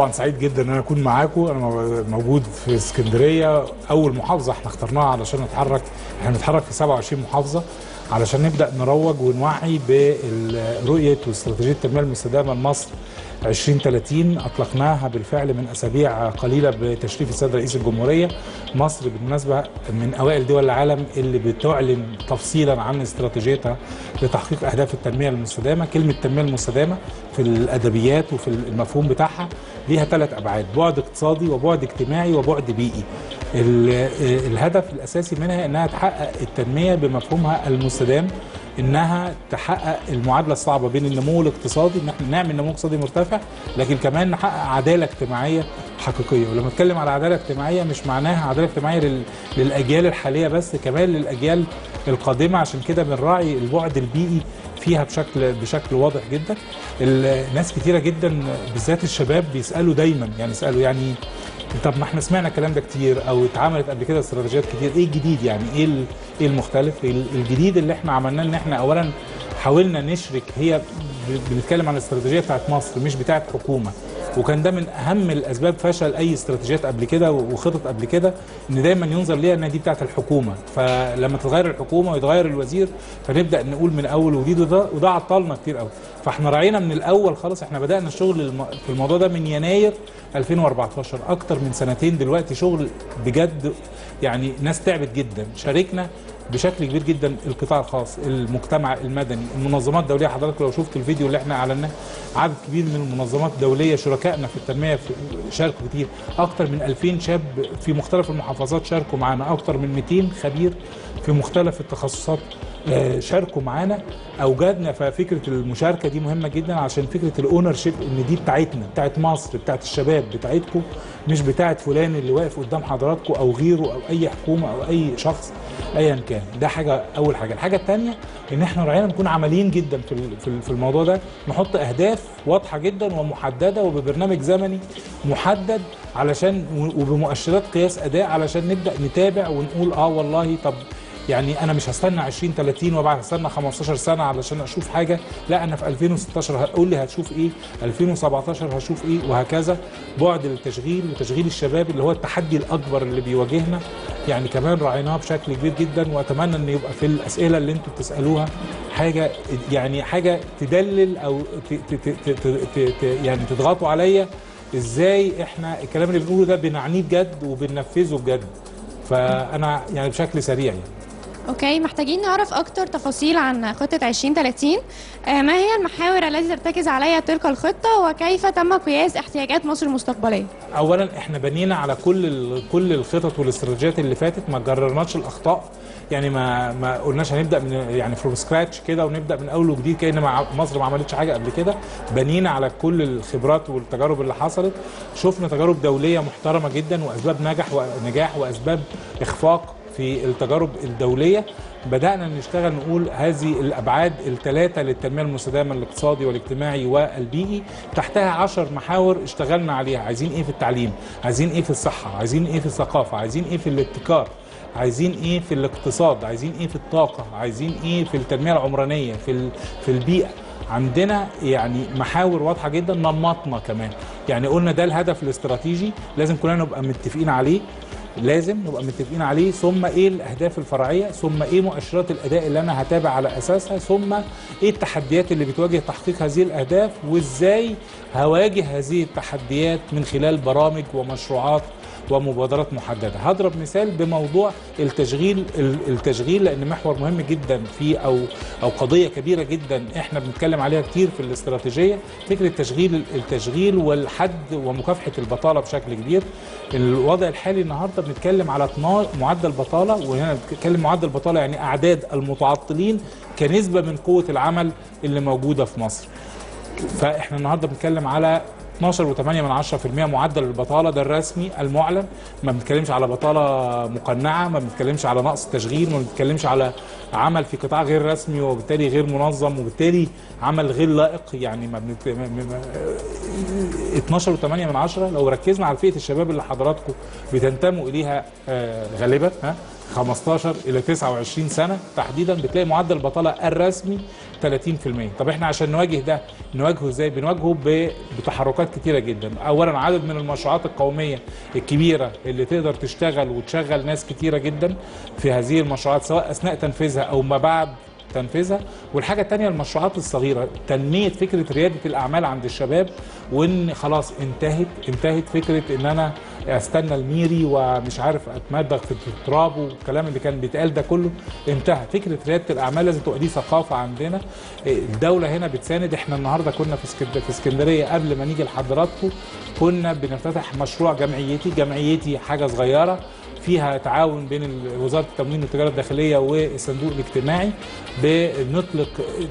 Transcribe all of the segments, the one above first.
طبعا سعيد جدا إن أنا أكون معاكم. أنا موجود في اسكندرية. أول محافظة إحنا اخترناها علشان نتحرك. إحنا بنتحرك في 27 محافظة علشان نبدأ نروج ونوعي برؤيه واستراتيجية التنميه المستدامة لمصر. 2030 أطلقناها بالفعل من أسابيع قليلة بتشريف السيد رئيس الجمهورية. مصر بالمناسبة من أوائل دول العالم اللي بتعلن تفصيلا عن استراتيجيتها لتحقيق أهداف التنمية المستدامة. كلمة التنميه المستدامة في الأدبيات وفي المفهوم بتاعها ليها ثلاث أبعاد بعد اقتصادي وبعد اجتماعي وبعد بيئي. الهدف الأساسي منها إنها تحقق التنمية بمفهومها المستدام إنها تحقق المعادلة الصعبة بين النمو الاقتصادي إن إحنا نعمل نمو اقتصادي مرتفع لكن كمان نحقق عدالة اجتماعية حقيقية. ولما اتكلم على عدالة اجتماعية مش معناها عدالة اجتماعية لل... للأجيال الحالية بس كمان للأجيال القادمة. عشان كده بنراعي البعد البيئي فيها بشكل بشكل واضح جدا. الناس كتيرة جدا بالذات الشباب بيسألوا دايما يعني يسالوا يعني طب ما إحنا سمعنا الكلام ده كتير أو اتعملت قبل كده استراتيجيات كتير. إيه الجديد يعني؟ إيه إيه المختلف؟ الجديد اللي إحنا عملناه ان إحنا اولا حاولنا نشرك هي بنتكلم عن الاستراتيجية بتاعت مصر مش بتاعت حكومة. وكان ده من أهم الأسباب فشل أي استراتيجيات قبل كده وخطط قبل كده إن دايما ينظر ليها ان دي بتاعت الحكومة. فلما تتغير الحكومة ويتغير الوزير فنبدأ نقول من أول وجديد وده وده عطلنا كتير قوي فإحنا راعينا من الأول خالص إحنا بدأنا الشغل في الموضوع ده من يناير 2014 أكتر من سنتين دلوقتي شغل بجد يعني ناس تعبت جدا. شاركنا بشكل كبير جدا القطاع الخاص المجتمع المدني المنظمات الدولية. حضرتك لو شفت الفيديو اللي إحنا أعلناه عدد كبير من المنظمات الدولية شركائنا في التنمية في شاركوا كتير. أكتر من 2000 شاب في مختلف المحافظات شاركوا معانا. أكتر من 200 خبير في مختلف التخصصات. شاركوا معانا اوجدنا ففكرة المشاركة دي مهمة جدا عشان فكرة ال ownership إن دي بتاعتنا بتاعت مصر بتاعت الشباب بتاعتكم مش بتاعت فلان اللي واقف قدام حضراتكم أو غيره أو أي حكومة أو أي شخص ايا كان. ده حاجة أول حاجة. الحاجة الثانية إن إحنا راعينا نكون عمليين جدا في في الموضوع ده. نحط أهداف واضحة جدا ومحددة وببرنامج زمني محدد علشان وبمؤشرات قياس أداء علشان نبدأ نتابع ونقول آه والله طب يعني أنا مش هستنى 20 30 وبعد هستنى 15 سنة علشان أشوف حاجة. لا أنا في 2016 هقول لي هتشوف إيه 2017 هشوف إيه وهكذا. بعد التشغيل وتشغيل الشباب اللي هو التحدي الأكبر اللي بيواجهنا. يعني كمان راعيناه بشكل كبير جدا وأتمنى ان يبقى في الأسئلة اللي أنتم بتسألوها حاجة يعني حاجة تدلل أو يعني تضغطوا عليا إزاي إحنا الكلام اللي بنقوله ده بنعنيه بجد وبننفذه بجد. فأنا يعني بشكل سريع يعني. okay محتاجين نعرف أكتر تفاصيل عن خطة 2030 آه ما هي المحاور التي ترتكز عليها تلك الخطة وكيف تم قياس احتياجات مصر المستقبلية؟ اولا إحنا بنينا على كل كل الخطط والاستراتيجيات اللي فاتت ما جررناش الأخطاء. يعني ما ما قلناش هنبدأ من يعني from scratch كده ونبدأ من أول وجديد كأن مصر ما عملتش حاجة قبل كده. بنينا على كل الخبرات والتجارب اللي حصلت. شفنا تجارب دولية محترمة جدا وأسباب نجاح ونجاح وأسباب إخفاق. في التجارب الدولية. بدأنا نشتغل نقول هذه الأبعاد الثلاثة للتنمية المستدامة الاقتصادي والاجتماعي والبيئي. تحتها عشر محاور اشتغلنا عليها. عايزين إيه في التعليم؟ عايزين إيه في الصحة؟ عايزين إيه في الثقافة؟ عايزين إيه في الابتكار؟ عايزين إيه في الاقتصاد؟ عايزين إيه في الطاقة؟ عايزين إيه في التنمية العمرانية؟ في في البيئة. عندنا يعني محاور واضحة جدا نمطنا كمان. يعني قلنا ده الهدف الاستراتيجي لازم كلنا نبقى متفقين عليه. لازم نبقى متفقين عليه. ثم إيه الأهداف الفرعية؟ ثم إيه مؤشرات الأداء اللي أنا هتابع على أساسها؟ ثم إيه التحديات اللي بتواجه تحقيق هذه الأهداف؟ وإزاي هواجه هذه التحديات من خلال برامج ومشروعات ومبادرات محددة. هضرب مثال بموضوع التشغيل التشغيل لأن محور مهم جدا في أو أو قضية كبيرة جدا إحنا بنتكلم عليها كتير في الاستراتيجية. فكرة تشغيل التشغيل والحد ومكافحة البطالة بشكل كبير. الوضع الحالي النهارده بنتكلم على معدل بطالة وهنا بنتكلم معدل بطالة يعني أعداد المتعطلين كنسبة من قوة العمل اللي موجودة في مصر. فإحنا النهارده بنتكلم على 12.8 من 10% معدل البطالة ده الرسمي المعلن. ما بنتكلمش على بطالة مقنعة ما بنتكلمش على نقص تشغيل ما بنتكلمش على عمل في قطاع غير رسمي وبالتالي غير منظم وبالتالي عمل غير لائق. يعني ما بنت... 12.8 من 10 لو ركزنا على فئه الشباب اللي حضراتكم بتنتموا إليها آه غالبا ها 15 إلى 29 سنة تحديدا بتلاقي معدل البطالة الرسمي 30% طب إحنا عشان نواجه ده نواجهه إزاي؟ بنواجهه بتحركات كتيرة جدا. اولا عدد من المشروعات القومية الكبيرة اللي تقدر تشتغل وتشغل ناس كتيرة جدا في هذه المشروعات سواء أثناء تنفيذها أو ما بعد تنفيذها. والحاجة الثانية المشروعات الصغيرة تنمية فكرة ريادة الأعمال عند الشباب وإن خلاص انتهت انتهت فكرة إن أنا أستنى الميري ومش عارف أتمدغ في التراب والكلام اللي كان بيتقال ده كله انتهى. فكرة ريادة الأعمال لازم تبقى دي ثقافة عندنا. الدولة هنا بتساند. إحنا النهارده كنا في اسكندريه في اسكندرية قبل ما نيجي لحضراتكم. كنا بنفتتح مشروع جمعيتي. جمعيتي حاجة صغيرة فيها تعاون بين وزارة التموين والتجاره الداخلية والصندوق الاجتماعي. بنطلق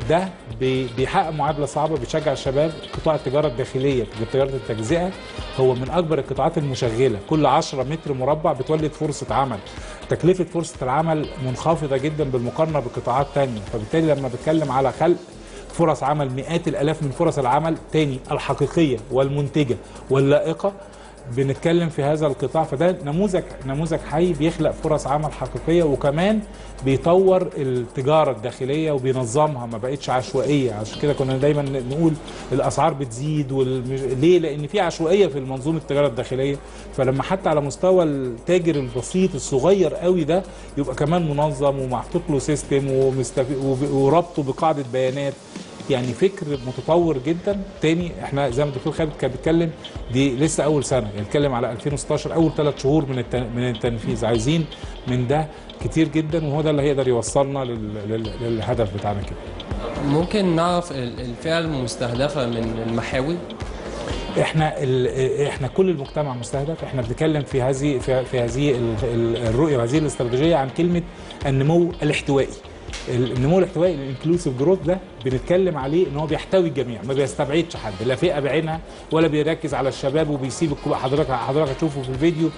ده بي- بيحقق معادلة صعبة بيشجع الشباب. قطاع التجارة الداخلية تجارة التجزئة هو من أكبر القطاعات المشغلة. كل 10 متر مربع بتولد فرصة عمل. تكلفة فرصة العمل منخفضة جدا بالمقارنة بقطاعات تانية. فبالتالي لما بتكلم على خلق فرص عمل مئات الآلاف من فرص العمل تاني الحقيقية والمنتجة واللائقة بنتكلم في هذا القطاع. فده نموذج نموذج حي بيخلق فرص عمل حقيقية وكمان بيطور التجارة الداخلية وبينظمها ما بقتش عشوائية. عشان كده كنا دايما نقول الأسعار بتزيد والمش... ليه؟ لأن في عشوائية في منظومة التجارة الداخلية. فلما حتى على مستوى التاجر البسيط الصغير قوي ده يبقى كمان منظم ومحطوط له سيستم ومستف... وربطه بقاعدة بيانات. يعني فكر متطور جدا. تاني إحنا زي ما الدكتور خالد كان بيتكلم دي لسه أول سنة. يعني بيتكلم على 2016 أول ثلاث شهور من. من التنفيذ. عايزين من ده كتير جدا وهو ده اللي هيقدر يوصلنا لل... لل... للهدف بتاعنا كده. ممكن نعرف ال- الفئة المستهدفة من المحاور؟ إحنا. إحنا كل المجتمع مستهدف. إحنا بنتكلم في هذه في, في هذه ال... ال- الرؤية وهذه الاستراتيجية عن كلمة النمو الاحتوائي. النمو الاحتوائي ال inclusive growth ده بنتكلم عليه إن هو بيحتوي الجميع ما بيستبعدش حد لا فئة بعينها ولا بيركز على الشباب وبيسيب حضرتك حضرتك هتشوفوا في الفيديو.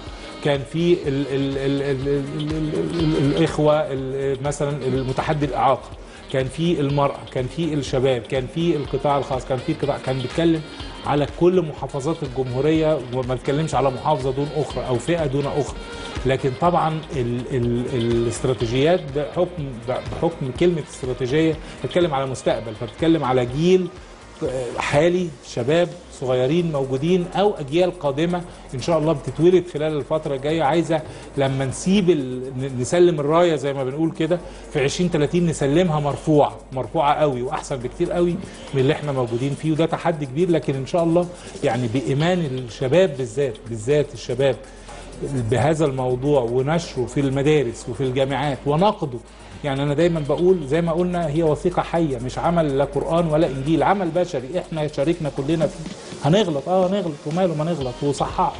كان في الإخوة مثلا المتحدي الإعاقة كان في المرأة كان في الشباب كان في القطاع الخاص كان في القطاع كان بيتكلم على كل محافظات الجمهورية وما بيتكلمش على محافظة دون أخرى أو فئة دون أخرى. لكن طبعا ال ال الاستراتيجيات بحكم بحكم كلمة استراتيجية بتتكلم على مستقبل فبتتكلم على جيل حالي شباب صغيرين موجودين أو أجيال قادمة إن شاء الله بتتولد خلال الفترة الجاية عايزة لما نسيب. نسلم الراية زي ما بنقول كده في 2030 نسلمها مرفوعة مرفوعة قوي وأحسن بكتير قوي من اللي إحنا موجودين فيه وده تحدي كبير لكن إن شاء الله يعني بإيمان الشباب بالذات بالذات الشباب بهذا الموضوع ونشره في المدارس وفي الجامعات ونقده يعني أنا دايما بقول زي ما قلنا هي وثيقة حية مش عمل لا قرآن ولا إنجيل عمل بشري إحنا شاركنا كلنا فيه. هنغلط آه نغلط وماله ما نغلط وصححوا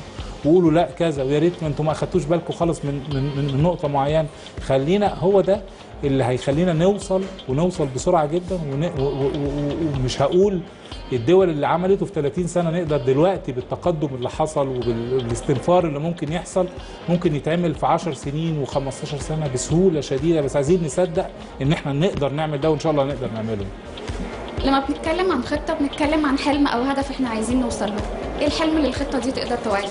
وقولوا لا كذا ويا ريت أنتم ما أخدتوش بالكم خالص من من من نقطة معينة. خلينا هو ده اللي هيخلينا نوصل ونوصل بسرعة جدا ومش هقول الدول اللي عملته في 30 سنة نقدر دلوقتي بالتقدم اللي حصل وبالاستنفار اللي ممكن يحصل ممكن يتعمل في 10 سنين و15 سنة بسهولة شديدة. بس عايزين نصدق إن إحنا نقدر نعمل ده وإن شاء الله نقدر نعمله. لما بنتكلم عن خطة بنتكلم عن حلم أو هدف إحنا عايزين نوصل له. إيه الحلم اللي الخطة دي تقدر توعدنا؟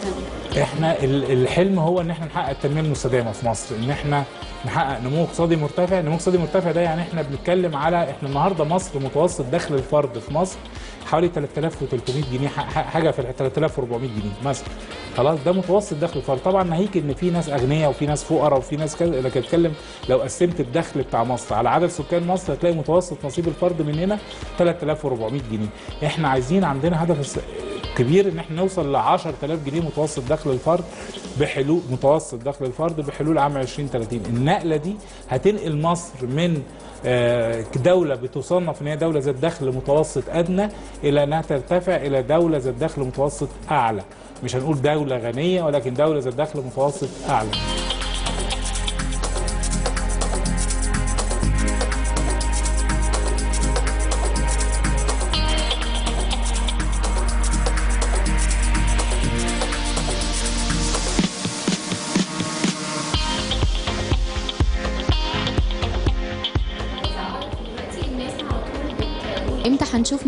إحنا ال- الحلم هو ان إحنا نحقق التنمية المستدامة في مصر ان إحنا نحقق نمو اقتصادي مرتفع نمو اقتصادي مرتفع ده يعني إحنا بنتكلم على إحنا النهارده مصر متوسط دخل الفرد في مصر حوالي 3300 جنيه حاجة في 3400 جنيه مثلا. خلاص ده متوسط دخل الفرد طبعا ناهيك إن في ناس أغنياء وفي ناس فقراء وفي ناس كذا لكن اتكلم لو قسمت الدخل بتاع مصر على عدد سكان مصر هتلاقي متوسط نصيب الفرد من هنا 3400 جنيه. إحنا عايزين عندنا هدف كبير إن إحنا نوصل ل 10000 جنيه متوسط دخل الفرد. بحلول متوسط دخل الفرد بحلول عام 2030 النقلة دي هتنقل مصر من آه، دولة بتصنف إن هي دولة ذات دخل متوسط أدنى إلى إنها ترتفع إلى دولة ذات دخل متوسط أعلى. مش هنقول دولة غنية ولكن دولة ذات دخل متوسط أعلى.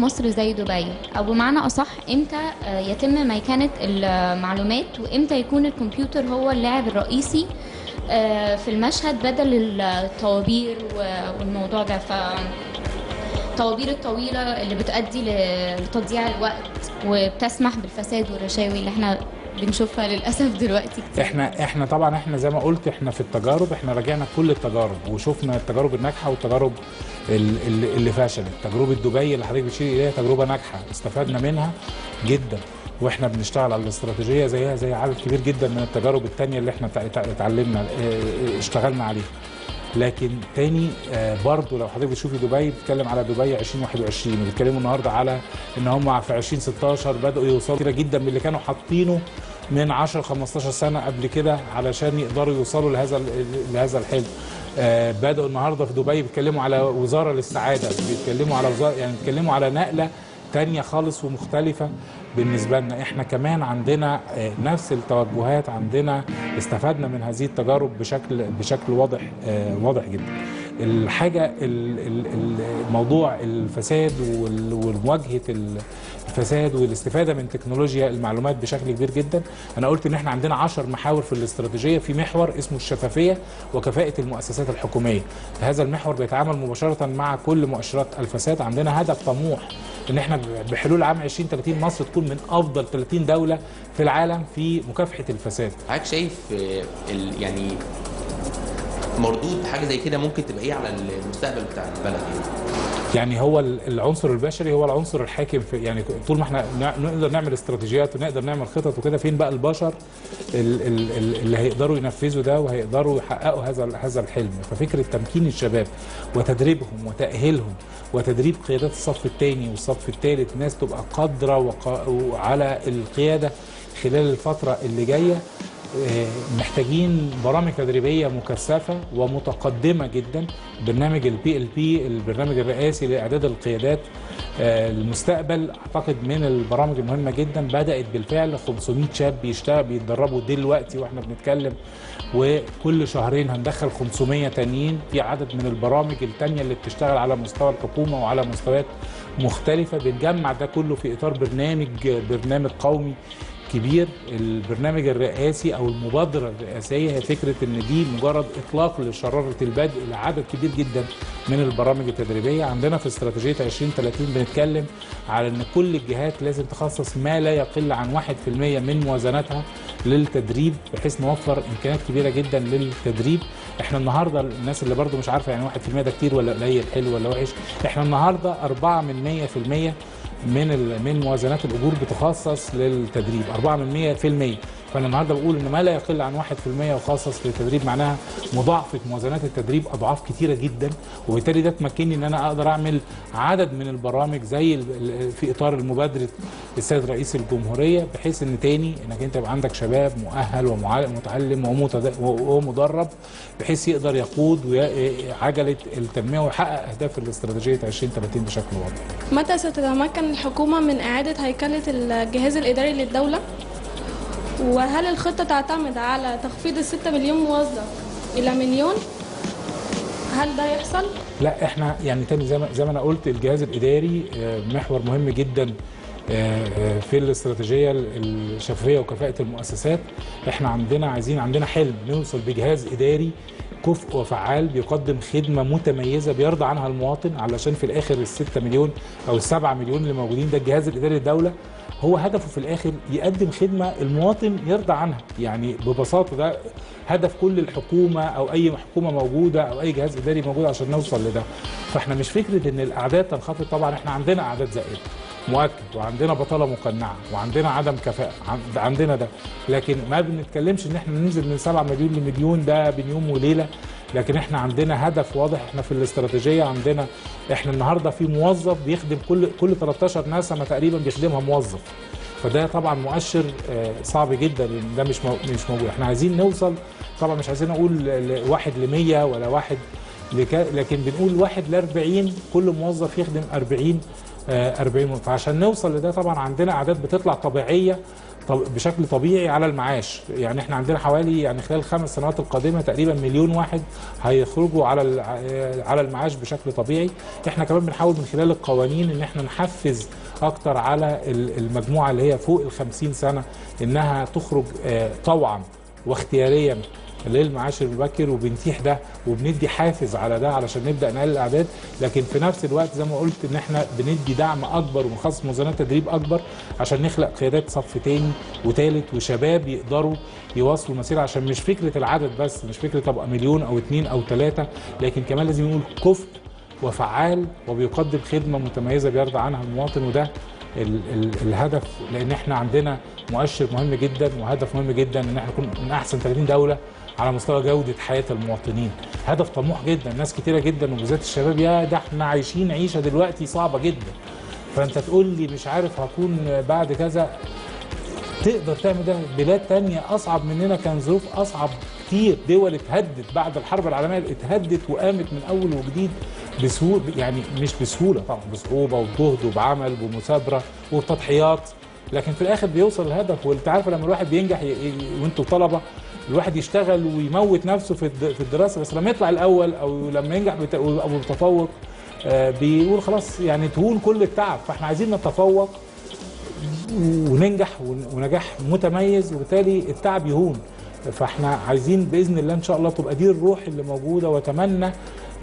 مصر زي دبي. أو بمعنى أصح إمتى آه، يتم ميكنة المعلومات وإمتى يكون الكمبيوتر هو اللاعب الرئيسي آه، في المشهد بدل الطوابير والموضوع ده. ف الطوابير الطويلة اللي بتؤدي لتضييع الوقت وبتسمح بالفساد والرشاوي اللي إحنا بنشوفها للأسف دلوقتي كتير. إحنا إحنا طبعا إحنا زي ما قلت إحنا في التجارب إحنا راجعنا كل التجارب وشفنا التجارب الناجحة والتجارب ال- ال- اللي فشلت. تجربة دبي اللي حضرتك بتشير إليها تجربة ناجحة استفدنا منها جدا. وإحنا بنشتغل على الاستراتيجية زيها زي عدد كبير جدا من التجارب التانية اللي إحنا تع- تع- اتعلمنا آه، آه، اشتغلنا عليها. لكن تاني آه، برضو لو حضرتك بتشوفي دبي بتتكلم على دبي 2021 وبيتكلموا النهارده على إن هم في 2016 بدأوا يوصلوا كتير جدا من اللي كانوا حاطينه من 10 15 سنة قبل كده علشان يقدروا يوصلوا لهذا لهذا الحلم. آه، بدأوا النهارده في دبي بيتكلموا على وزارة للسعاده بيتكلموا على وزارة يعني بيتكلموا على نقلة تانية خالص ومختلفة بالنسبة لنا. إحنا كمان عندنا آه، نفس التوجهات عندنا استفدنا من هذه التجارب بشكل بشكل واضح آه، واضح جدا. الحاجة ال- ال- ال- الموضوع الفساد ومواجهة الفساد والاستفادة من تكنولوجيا المعلومات بشكل كبير جدا. أنا قلت إن إحنا عندنا عشر محاور في الاستراتيجية. في محور اسمه الشفافية وكفاءة المؤسسات الحكومية. هذا المحور بيتعامل مباشرة مع كل مؤشرات الفساد. عندنا هدف طموح إن إحنا بحلول عام 2030 مصر تكون من أفضل 30 دولة في العالم في مكافحة الفساد. حضرتك شايف يعني مردود حاجة زي كده ممكن تبقى إيه على المستقبل بتاع البلد يعني. يعني هو ال- العنصر البشري هو العنصر الحاكم في يعني طول ما إحنا نقدر نعمل استراتيجيات ونقدر نعمل خطط وكده فين بقى البشر ال- ال- ال- اللي هيقدروا ينفذوا ده وهيقدروا يحققوا هذا هذا الحلم؟ ففكرة تمكين الشباب وتدريبهم وتأهيلهم وتدريب قيادات الصف الثاني والصف الثالث ناس تبقى قادرة وعلى القيادة خلال الفترة اللي جاية محتاجين برامج تدريبية مكثفة ومتقدمة جدا. برنامج البي ال بي البرنامج الرئاسي لإعداد القيادات آه، المستقبل. أعتقد من البرامج المهمة جدا بدأت بالفعل. 500 شاب بيشتغل بيتدربوا دلوقتي وإحنا بنتكلم. وكل شهرين هندخل 500 تانيين. في عدد من البرامج التانية اللي بتشتغل على مستوى الحكومة وعلى مستويات مختلفة. بنجمع ده كله في إطار برنامج برنامج قومي. كبير البرنامج الرئاسي أو المبادرة الرئاسية هي فكرة إن دي مجرد إطلاق لشرارة البدء لعدد كبير جدا من البرامج التدريبية. عندنا في استراتيجية 2030 بنتكلم على إن كل الجهات لازم تخصص ما لا يقل عن 1% من موازناتها للتدريب بحيث نوفر إمكانيات كبيرة جدا للتدريب. إحنا النهارده الناس اللي برضو مش عارفة يعني 1% ده كتير ولا قليل حلو ولا وحش. إحنا النهارده 4 من 100% من من موازنات الأجور بتخصص للتدريب. 4 من 100 في المية فأنا النهارده بقول إن ما لا يقل عن 1% يخصص للتدريب معناها مضاعفه موازنات التدريب أضعاف كتيرة جدا وبالتالي ده تمكنني إن أنا أقدر أعمل عدد من البرامج زي في إطار المبادرة السيد رئيس الجمهورية بحيث إن تاني إنك أنت يبقى عندك شباب مؤهل ومتعلم ومدرب بحيث يقدر يقود عجلة التنمية ويحقق أهداف الاستراتيجية 2030 بشكل واضح. متى ستتمكن الحكومة من إعادة هيكلة الجهاز الإداري للدولة؟ وهل الخطة تعتمد على تخفيض الستة مليون موظف إلى مليون؟ هل ده يحصل؟ لا إحنا يعني تاني زي ما زي ما أنا قلت الجهاز الإداري آه، محور مهم جدا آه، آه، في الاستراتيجية الشفافيه وكفاءة المؤسسات إحنا عندنا عايزين عندنا حلم نوصل بجهاز إداري كفء وفعال بيقدم خدمة متميزة بيرضى عنها المواطن علشان في الآخر الستة مليون أو السبعة مليون اللي موجودين ده الجهاز الإداري للدولة هو هدفه في الآخر يقدم خدمة المواطن يرضى عنها. يعني ببساطة ده هدف كل الحكومة أو أي حكومة موجودة أو أي جهاز إداري موجود عشان نوصل لده. فإحنا مش فكرة إن الأعداد تنخفض. طبعا إحنا عندنا أعداد زائدة مؤكد وعندنا بطالة مقنعة وعندنا عدم كفاءة عن- عندنا ده. لكن ما بنتكلمش إن إحنا ننزل من 7 مليون لمليون ده بين يوم وليلة. لكن إحنا عندنا هدف واضح إحنا في الاستراتيجية عندنا إحنا النهارده في موظف بيخدم كل كل 13 نسمه تقريبا بيخدمها موظف فده طبعا مؤشر آه، صعب جدا ده مش مش موجود إحنا عايزين نوصل طبعا مش عايزين أقول واحد ل 100 ولا واحد لك لكن بنقول واحد ل 40 كل موظف يخدم 40 آه، 40 موظف. فعشان نوصل لده طبعا عندنا أعداد بتطلع طبيعية طب- بشكل طبيعي على المعاش. يعني إحنا عندنا حوالي يعني خلال الخمس سنوات القادمة تقريبا مليون واحد هيخرجوا على الع- على المعاش بشكل طبيعي. إحنا كمان بنحاول من خلال القوانين ان إحنا نحفز أكتر على ال- المجموعة اللي هي فوق ال 50 سنة انها تخرج آه، طوعا واختياريا المعاش المبكر وبنتيح ده وبندي حافز على ده علشان نبدأ نقلل الأعداد. لكن في نفس الوقت زي ما قلت إن إحنا بندي دعم أكبر ونخصص ميزانات تدريب أكبر عشان نخلق قيادات صف تاني وتالت وشباب يقدروا يواصلوا المسيرة. عشان مش فكرة العدد بس مش فكرة ابقى مليون أو اتنين أو ثلاثة لكن كمان لازم يقول كفء وفعال وبيقدم خدمة متميزة بيرضى عنها المواطن. وده ال ال الهدف لأن إحنا عندنا مؤشر مهم جدا وهدف مهم جدا إن إحنا نكون من أحسن 30 دولة على مستوى جودة حياة المواطنين. هدف طموح جدا ناس كتيرة جدا وبالذات الشباب يا ده إحنا عايشين عيشة دلوقتي صعبة جدا. فأنت تقول لي مش عارف هكون بعد كذا. تقدر تعمل ده بلاد تانية أصعب مننا كان ظروف أصعب كتير. دول اتهدت بعد الحرب العالمية اتهدت وقامت من أول وجديد. بسهولة يعني مش بسهولة طبعا بصعوبة وبجهد وبعمل ومثابرة وبتضحيات لكن في الآخر بيوصل الهدف وأنت عارف لما الواحد بينجح ي- وأنتوا طلبة الواحد يشتغل ويموت نفسه في في الدراسة بس لما يطلع الأول أو لما ينجح بت- أو متفوق آه، بيقول خلاص يعني تهون كل التعب فإحنا عايزين نتفوق وننجح ون- ونجاح متميز وبالتالي التعب يهون. فإحنا عايزين بإذن الله إن شاء الله تبقى دي الروح اللي موجودة وأتمنى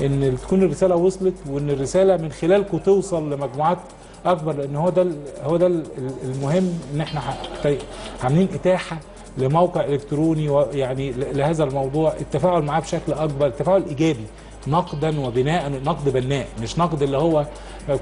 إن تكون الرسالة وصلت وإن الرسالة من خلالكم توصل لمجموعات أكبر لأن هو ده هو ده ال- ال- المهم إن إحنا تي- عاملين إتاحة لموقع إلكتروني يعني لهذا الموضوع التفاعل معاه بشكل أكبر التفاعل ايجابي نقدا وبناء نقد بناء مش نقد اللي هو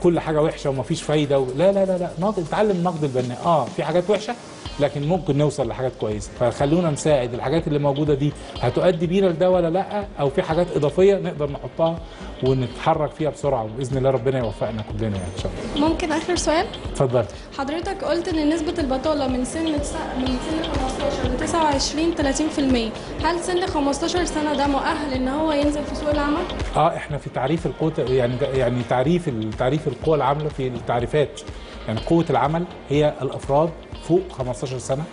كل حاجة وحشة ومفيش فايدة و... لا لا لا لا نقد نتعلم النقد البناء. آه في حاجات وحشة لكن ممكن نوصل لحاجات كويسة. فخلونا نساعد الحاجات اللي موجودة دي. هتؤدي بينا لده ولا لأ؟ أو في حاجات إضافية نقدر نحطها ونتحرك فيها بسرعة وبإذن الله ربنا يوفقنا كلنا يعني إن شاء الله. ممكن آخر سؤال؟ اتفضل. حضرتك قلت إن نسبة البطالة من سن. من سن 15 ل 29 30% هل سن 15 سنة ده مؤهل إن هو ينزل في سوق العمل؟ آه إحنا في تعريف القوة يعني يعني تعريف تعريف القوى العاملة في التعريفات يعني قوة العمل هي الأفراد فوق 15 سنة.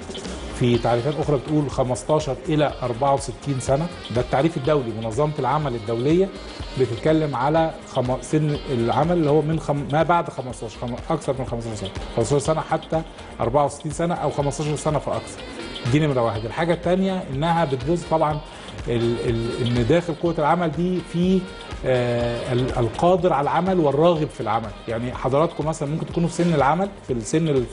في تعريفات أخرى بتقول 15 إلى 64 سنة. ده التعريف الدولي منظمة العمل الدولية بتتكلم على خم... سن العمل اللي هو من خم... ما بعد 15 خم... أكثر من 15 سنة. 15 سنة حتى 64 سنة أو 15 سنة فاكثر دي نمرة واحد. الحاجة الثانية إنها بتبص طبعا ال... ال... إن داخل قوة العمل دي في القادر على العمل والراغب في العمل. يعني حضراتكم مثلا ممكن تكونوا في سن العمل في السن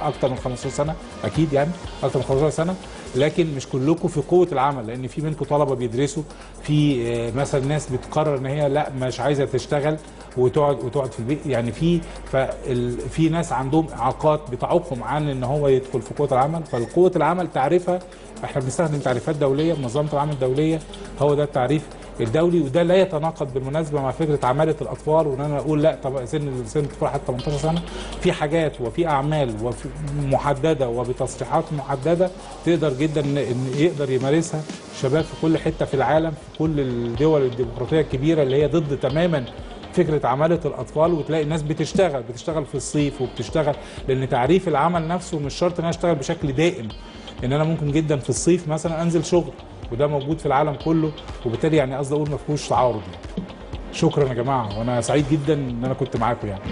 أكتر من 15 سنة أكيد يعني أكتر من 15 سنة لكن مش كلكم في قوة العمل لأن في منكم طلبة بيدرسوا في آه، مثلا ناس بتقرر إن هي لا مش عايزة تشتغل وتقعد وتقعد في البيت. يعني في. في ناس عندهم اعاقات بتعوقهم عن إن هو يدخل في قوة العمل. فالقوة العمل تعريفها إحنا بنستخدم تعريفات دولية منظمة العمل الدولية هو ده التعريف. الدولي وده لا يتناقض بالمناسبة مع فكرة عمالة الأطفال وإن أنا أقول لأ طب سن سن الطفولة حتى 18 سنة. في حاجات وفي أعمال وفي محددة وبتصريحات محددة تقدر جدا إن يقدر يمارسها شباب في كل حتة في العالم في كل الدول الديمقراطية الكبيرة اللي هي ضد تماما فكرة عمالة الأطفال. وتلاقي الناس بتشتغل بتشتغل في الصيف وبتشتغل لأن تعريف العمل نفسه مش شرط إن أنا أشتغل بشكل دائم. إن أنا ممكن جدا في الصيف مثلا أنزل شغل. وده موجود في العالم كله وبالتالي يعني قصدي أقول ما فيهوش تعارض. شكرا يا جماعة وأنا سعيد جدا إن أنا كنت معاكم يعني